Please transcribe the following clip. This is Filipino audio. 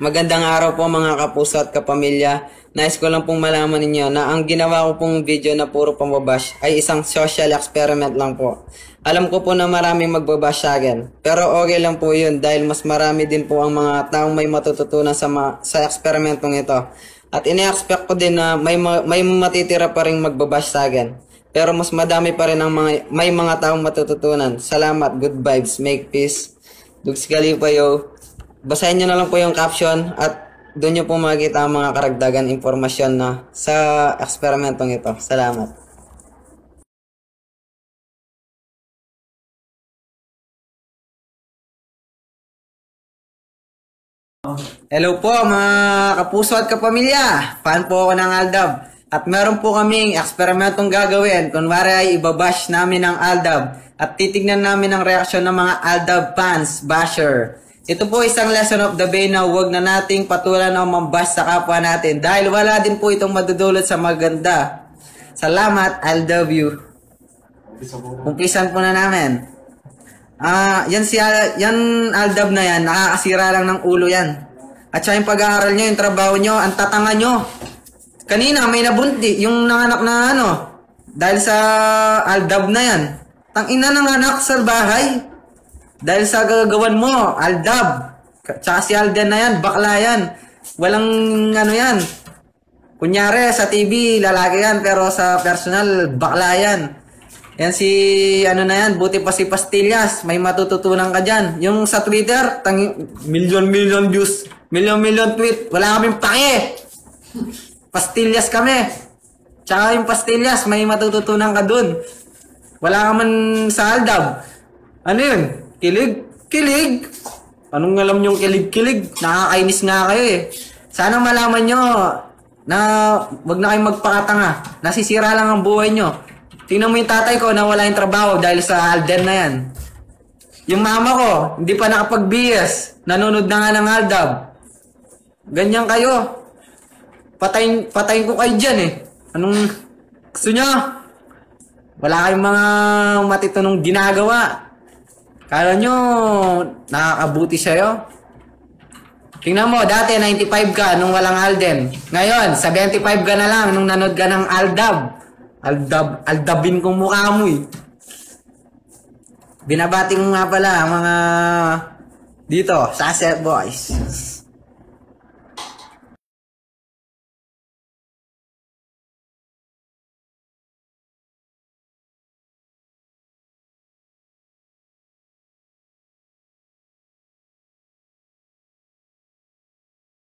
Magandang araw po mga kapuso at kapamilya. Nais ko lang pong malaman ninyo na ang ginawa ko pong video na puro pambabash ay isang social experiment lang po. Alam ko po na maraming magbabash sa akin. Pero okay lang po yun dahil mas marami din po ang mga taong may matututunan sa, ma- sa eksperimentong ito. At ine-expect ko din na may, ma- may matitira pa rin magbabash sa akin. Pero mas madami pa rin ang mga, may mga taong matututunan. Salamat, good vibes, make peace. Dugs pa yo. Basahin nyo na lang po yung caption at doon nyo po makikita ang mga karagdagan impormasyon na sa eksperimentong ito. Salamat. Hello po mga kapuso at kapamilya. Fan po ako ng Aldab. At meron po kaming eksperimentong gagawin. Kunwari ay ibabash namin ang Aldab. At titignan namin ang reaksyon ng mga Aldab fans, basher. Ito po isang lesson of the day na huwag na nating patulan o mambash sa kapwa natin. Dahil wala din po itong madudulot sa maganda. Salamat, I love you. Umpisan po na namin. Ah, yan si yan Aldab na yan, nakakasira lang ng ulo yan. At saka yung pag-aaral nyo, yung trabaho nyo, ang tatanga nyo. Kanina may nabunti, yung nanganak na ano, dahil sa Aldab na yan. Tang ina ng anak sa bahay. Dahil sa gagawan mo, Aldab. Tsaka si Alden na yan, bakla yan. Walang ano yan. Kunyari sa TV, lalaki yan, pero sa personal, bakla yan. Yan si, ano na yan, buti pa si Pastillas. May matututunan ka dyan. Yung sa Twitter, tangi, million million views, million million tweet. Wala kaming pake. Pastillas kami. Tsaka yung Pastillas, may matututunan ka dun. Wala ka man sa Aldab. Ano yun? Kilig? Kilig? Anong alam yung kilig-kilig? Nakakainis nga kayo eh. Sana malaman nyo na wag na kayong magpakatanga. Nasisira lang ang buhay nyo. Tingnan mo yung tatay ko na wala yung trabaho dahil sa Alden na yan. Yung mama ko, hindi pa nakapag-BS. Nanonood na nga ng Aldab. Ganyan kayo. Patayin, patayin ko kayo dyan eh. Anong gusto nyo? Wala kayong mga matitunong ginagawa. Kala nyo, nakakabuti sa'yo? Tingnan mo, dati 95 ka nung walang Alden. Ngayon, 75 ka na lang nung nanood ka ng Aldab. Aldab, aldabin kong mukha mo eh. Binabati ko nga pala mga dito, Sunset Boys.